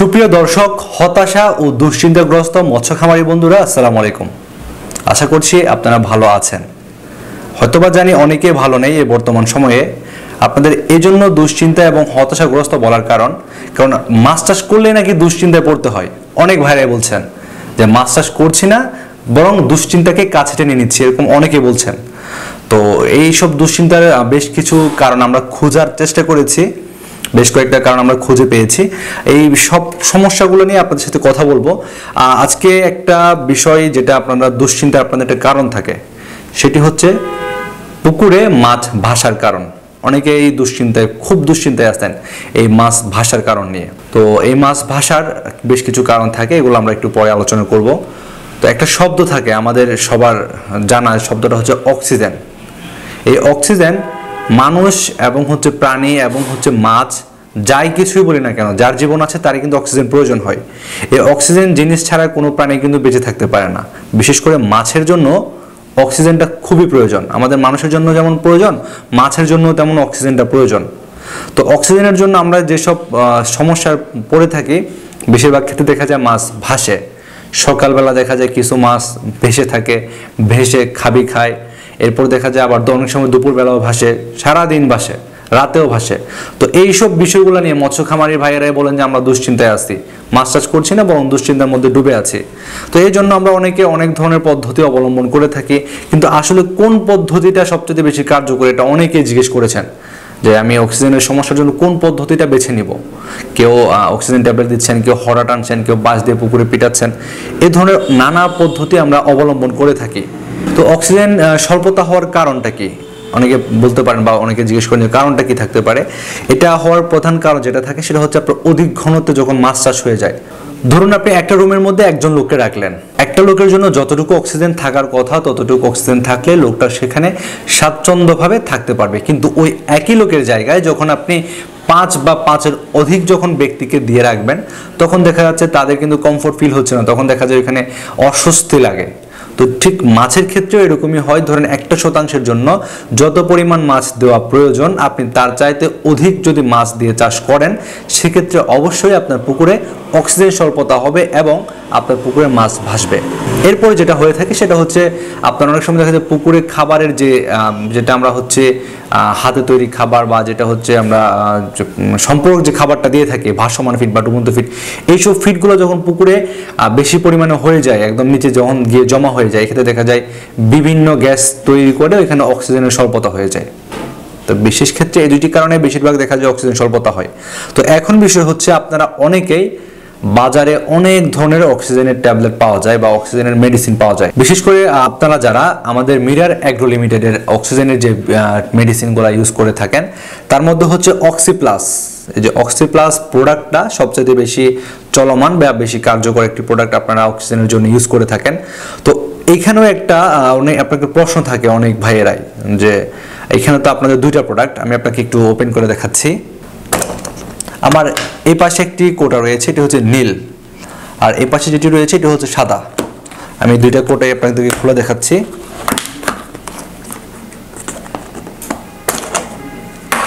সুপ্রিয় দর্শক, হতাশা ও দুশ্চিন্তাগ্রস্ত মৎস্য খামারি বন্ধুরা, আসসালামু আলাইকুম। আশা করছি আপনারা ভালো আছেন। হয়তোবা জানি অনেকে ভালো নেই এই বর্তমান সময়ে। আপনাদের এই জন্য দুশ্চিন্তা এবং হতাশাগ্রস্ত বলার কারণ কারণ মাছ চাষ করলে নাকি দুশ্চিন্তায় পড়তে হয়। অনেক ভাইরাই বলছেন যে মাছ চাষ করছি না, বরং দুশ্চিন্তাকে কাছে টেনে নিচ্ছি এরকম অনেকে বলছেন। তো এই সব দুশ্চিন্তার বেশ কিছু কারণ আমরা খোঁজার চেষ্টা করেছি। বেশ কয়েকটা কারণ আমরা খুঁজে পেয়েছি। এই সব সমস্যাগুলো নিয়ে আপনাদের সাথে কথা বলব। আজকে একটা বিষয় যেটা আপনারা দুশ্চিন্তা আপনাদের একটা কারণ থাকে, সেটি হচ্ছে পুকুরে মাছ ভাসার কারণ। অনেকে এই দুশ্চিন্তায়, খুব দুশ্চিন্তায় আসতেন এই মাছ ভাসার কারণ নিয়ে। তো এই মাছ ভাসার বেশ কিছু কারণ থাকে, এগুলো আমরা একটু পরে আলোচনা করব। তো একটা শব্দ থাকে আমাদের সবার জানা শব্দটা হচ্ছে অক্সিজেন। এই অক্সিজেন মানুষ এবং হচ্ছে প্রাণী এবং হচ্ছে মাছ, যাই কিছুই বলি না কেন, যার জীবন আছে তারই কিন্তু অক্সিজেন প্রয়োজন হয়। এই অক্সিজেন জিনিস ছাড়া কোনো প্রাণী কিন্তু বেঁচে থাকতে পারে না। বিশেষ করে মাছের জন্য অক্সিজেনটা খুবই প্রয়োজন। আমাদের মানুষের জন্য যেমন প্রয়োজন, মাছের জন্য তেমন অক্সিজেনটা প্রয়োজন। তো অক্সিজেনের জন্য আমরা যেসব সমস্যার পড়ে থাকি, বেশিরভাগ ক্ষেত্রে দেখা যায় মাছ ভাসে। সকালবেলা দেখা যায় কিছু মাছ ভেসে থাকে, ভেসে খাবি খায় এরপর দেখা যায় আবার তো অনেক সময় দুপুরবেলাও ভাসে, সারাদিন ভাসে, রাতেও ভাসে। তো এইসব বিষয়গুলো নিয়ে মৎস্য খামারি ভাইয়েরাই বলেন যে আমরা দুশ্চিন্তায় আছি। মাছ চাষ করছি না, বরং দুশ্চিন্তার মধ্যে ডুবে আছি। তো এই জন্য আমরা অনেকে অনেক ধরনের পদ্ধতি অবলম্বন করে থাকি, কিন্তু আসলে কোন পদ্ধতিটা সবচেয়ে বেশি কার্যকরী এটা অনেকেই জিজ্ঞেস করেছেন যে আমি অক্সিজেনের সমস্যার জন্য কোন পদ্ধতিটা বেছে নিব? কেউ অক্সিজেন ট্যাবলেট দিচ্ছেন, কেউ হরা টানছেন, কেউ বাঁশ দিয়ে পুকুরে পিটাচ্ছেন। এ ধরনের নানা পদ্ধতি আমরা অবলম্বন করে থাকি। তো অক্সিজেন স্বল্পতা হওয়ার কারণটা কি? অনেকে বলতে পারেন বা অনেকে জিজ্ঞেস করেন কারণটা কি থাকতে পারে। এটা হওয়ার প্রধান কারণ যেটা থাকে সেটা হচ্ছে আপনার অধিক ঘনত্বে যখন মাছ চাষ হয়ে যায়। ধরুন আপনি একটা রুমের মধ্যে একজন লোককে রাখলেন। একটা লোকের জন্য যতটুকু অক্সিজেন থাকার কথা, ততটুকু অক্সিজেন থাকলে লোকটা সেখানে স্বাচ্ছন্দ্যভাবে থাকতে পারবে। কিন্তু ওই একই লোকের জায়গায় যখন আপনি পাঁচ বা পাঁচের অধিক যখন ব্যক্তিকে দিয়ে রাখবেন, তখন দেখা যাচ্ছে তাদের কিন্তু কমফোর্ট ফিল হচ্ছে না। তখন দেখা যায় এখানে অস্বস্তি লাগে। তো ঠিক মাছের ক্ষেত্রেও এরকমই হয়। ধরেন একটা শতাংশের জন্য যত পরিমাণ মাছ দেওয়া প্রয়োজন, আপনি তার চাইতে অধিক যদি মাছ দিয়ে চাষ করেন, সেক্ষেত্রে অবশ্যই আপনার পুকুরে অক্সিজেন স্বল্পতা হবে এবং আপনার পুকুরে মাছ ভাসবে। এরপরে যেটা হয়ে থাকে সেটা হচ্ছে আপনার অনেক সময় দেখা যায় পুকুরে খাবারের যে যেটা আমরা হচ্ছে হাতে তৈরি খাবার বা যেটা হচ্ছে আমরা সম্পূরক যে খাবারটা দিয়ে থাকি, ভাসমান ফিট বা ডুবন্ত ফিট এইসব ফিটগুলো যখন পুকুরে বেশি পরিমাণে হয়ে যায়, একদম নিচে যখন গিয়ে জমা হয়ে যায়, এক্ষেত্রে দেখা যায় বিভিন্ন গ্যাস তৈরি করে এখানে অক্সিজেনের স্বল্পতা হয়ে যায়। তো বিশেষ ক্ষেত্রে এই দুটি কারণে বেশিরভাগ দেখা যায় অক্সিজেন স্বল্পতা হয়। তো এখন বিষয় হচ্ছে আপনারা অনেকেই বাজারে অনেক ধরনের অক্সিজেনের ট্যাবলেট পাওয়া যায় বা অক্সিজেনের মেডিসিন পাওয়া যায়। বিশেষ করে আপনারা যারা আমাদের মিরার অ্যাগ্রো লিমিটেডের অক্সিজেনের যে মেডিসিনগুলো ইউজ করে থাকেন, তার মধ্যে হচ্ছে অক্সিপ্লাস এই যে অক্সিপ্লাস প্রোডাক্টটা সবচেয়ে বেশি চলমান বা বেশি কার্যকর একটি প্রোডাক্ট আপনারা অক্সিজেনের জন্য ইউজ করে থাকেন। তো এইখানেও একটা অনেক আপনাকে প্রশ্ন থাকে অনেক ভাইয়েরাই যে, এখানে তো আপনাদের দুইটা প্রোডাক্ট আমি আপনাকে একটু ওপেন করে দেখাচ্ছি। আমার এই পাশে একটি কোটা রয়েছে, এটি হচ্ছে নীল। আর এই পাশে যেটি রয়েছে, এটি হচ্ছে সাদা। আমি দুইটা কোটাই আপনাদেরকে খুলে দেখাচ্ছি।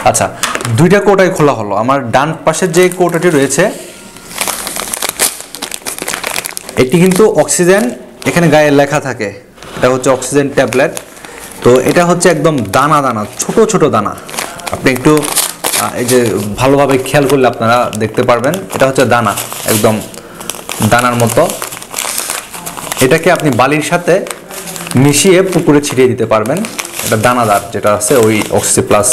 আচ্ছা দুইটা কোটাই খোলা হলো। আমার ডান পাশের যে কোটাটি রয়েছে, এটি কিন্তু অক্সিজেন, এখানে গায়ে লেখা থাকে। এটা হচ্ছে অক্সিজেন ট্যাবলেট। তো এটা হচ্ছে একদম দানা দানা, ছোট ছোট দানা। আপনি একটু এই যে ভালোভাবে খেয়াল করলে আপনারা দেখতে পারবেন। এটা হচ্ছে দানা, একদম দানার মতো। এটাকে আপনি বালির সাথে মিশিয়ে পুকুরে ছিটিয়ে দিতে পারবেন। এটা দানাদার যেটা আছে, ওই অক্সি প্লাস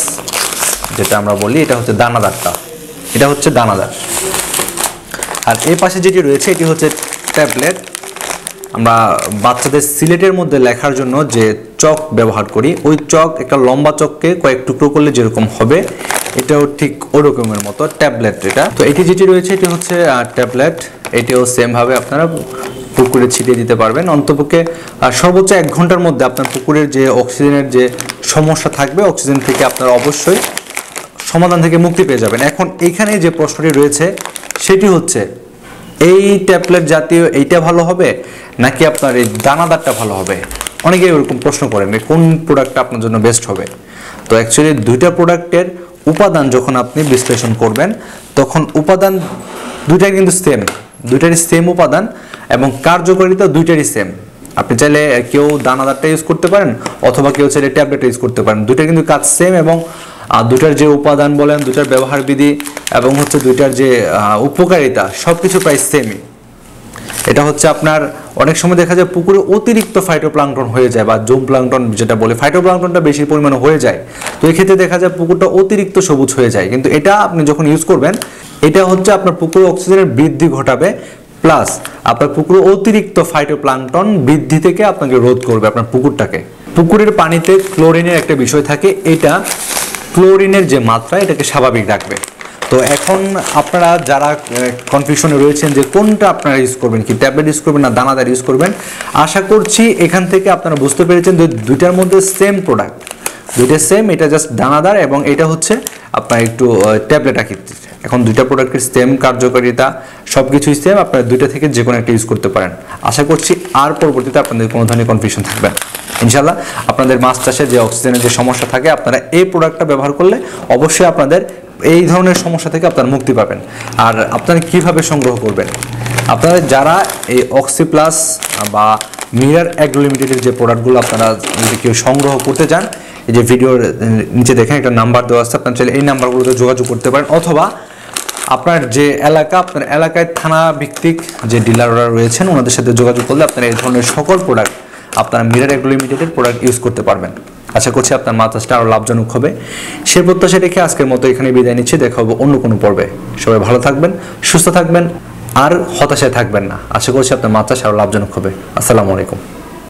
যেটা আমরা বলি, এটা হচ্ছে দানাদারটা। এটা হচ্ছে দানাদার। আর এই পাশে যেটি রয়েছে, এটি হচ্ছে ট্যাবলেট। আমরা বাচ্চাদের সিলেটের মধ্যে লেখার জন্য যে চক ব্যবহার করি, ওই চক একটা লম্বা চককে কয়েক টুকরো করলে যেরকম হবে, এটাও ঠিক ওরকমের মতো, ট্যাবলেট এটা। তো এটি যেটি রয়েছে, এটি হচ্ছে ট্যাবলেট। এটিও সেমভাবে আপনারা পুকুরে ছিটিয়ে দিতে পারবেন। অন্তপক্ষে সর্বোচ্চ এক ঘণ্টার মধ্যে আপনার পুকুরের যে অক্সিজেনের যে সমস্যা থাকবে, অক্সিজেন থেকে আপনারা অবশ্যই সমাধান থেকে মুক্তি পেয়ে যাবেন। এখন এইখানে যে প্রশ্নটি রয়েছে, সেটি হচ্ছে এই ট্যাবলেট জাতীয় এইটা ভালো হবে নাকি আপনার এই দানাদারটা ভালো হবে? অনেকে এরকম প্রশ্ন করেন কোন প্রোডাক্টটা আপনার জন্য বেস্ট হবে? তো অ্যাকচুয়ালি দুইটা প্রোডাক্টের উপাদান যখন আপনি বিশ্লেষণ করবেন, তখন উপাদান দুইটাই কিন্তু সেম দুইটারই সেম উপাদান এবং কার্যকারিতা দুইটারই সেম আপনি চাইলে কেউ দানাদারটা ইউজ করতে পারেন অথবা কেউ চাইলে ট্যাবলেট ইউজ করতে পারেন। দুইটা কিন্তু কাজ সেম এবং আহ, দুটার যে উপাদান বলেন দুটার ব্যবহার বিধি এবং হচ্ছে দুইটার যে উপকারিতা সব কিছু প্রায় সেমই এটা হচ্ছে আপনার অনেক সময় দেখা যায় পুকুরে অতিরিক্ত ফাইটোপ্লাঙ্কটন হয়ে যায় বা জোম প্লাংটন যেটা বলে ফাইটোপ্লাঙ্কটনটা বেশি পরিমাণে হয়ে যায়। তো এই ক্ষেত্রে দেখা যায় পুকুরটা অতিরিক্ত সবুজ হয়ে যায়। কিন্তু এটা আপনি যখন ইউজ করবেন এটা হচ্ছে আপনার পুকুরে অক্সিজেনের বৃদ্ধি ঘটাবে প্লাস আপনার পুকুরে অতিরিক্ত ফাইটোপ্লাঙ্কটন বৃদ্ধি থেকে আপনাকে রোধ করবে আপনার পুকুরটাকে। পুকুরের পানিতে ক্লোরিনের একটা বিষয় থাকে এটা ক্লোরিনের যে মাত্রা, এটাকে স্বাভাবিক রাখবে। তো এখন আপনারা যারা কনফিউশনে রয়েছেন যে কোনটা আপনারা ইউজ করবেন, কি ট্যাবলেট ইউজ করবেন না দানাদার ইউজ করবেন, আশা করছি এখান থেকে আপনারা বুঝতে পেরেছেন যে দুইটার মধ্যে সেম প্রোডাক্ট দুইটা সেম এটা জাস্ট দানাদার এবং এটা হচ্ছে আপনার একটু ট্যাবলেট আকৃতির। এখন দুইটা প্রোডাক্টের সেম কার্যকারিতা সব কিছুই সেম আপনারা দুইটা থেকে যে কোনো একটা ইউজ করতে পারেন। আশা করছি আর পরবর্তীতে আপনাদের কোনো ধরনের কনফিউশন থাকবে না। ইনশাল্লাহ আপনাদের মাছ চাষে যে অক্সিজেনের যে সমস্যা থাকে, আপনারা এই প্রোডাক্টটা ব্যবহার করলে অবশ্যই আপনাদের এই ধরনের সমস্যা থেকে আপনারা মুক্তি পাবেন। আর আপনারা কীভাবে সংগ্রহ করবেন? আপনারা যারা এই অক্সি প্লাস বা মিরার অ্যাগ্রো লিমিটেডের যে প্রোডাক্টগুলো আপনারা যদি কেউ সংগ্রহ করতে চান, এই যে ভিডিওর নিচে দেখেন, একটা নাম্বার দেওয়া আছে, আপনার চাইলে এই নাম্বারগুলোতে যোগাযোগ করতে পারেন, অথবা আপনার যে এলাকা, আপনার এলাকায় থানা ভিত্তিক যে ডিলাররা রয়েছেন, ওনাদের সাথে যোগাযোগ করলে আপনারা এই ধরনের সকল প্রোডাক্ট আপনারা মিরার এগ্রো লিমিটেডের প্রোডাক্ট ইউজ করতে পারবেন। আশা করছি আপনার চাষটা আরও লাভজনক হবে। সে প্রত্যাশা রেখে আজকের মতো এখানে বিদায় নিচ্ছি। দেখা হবে অন্য কোনো পর্বে। সবাই ভালো থাকবেন, সুস্থ থাকবেন, আর হতাশায় থাকবেন না। আশা করছি আপনার চাষ আরও লাভজনক হবে। আসসালামু আলাইকুম।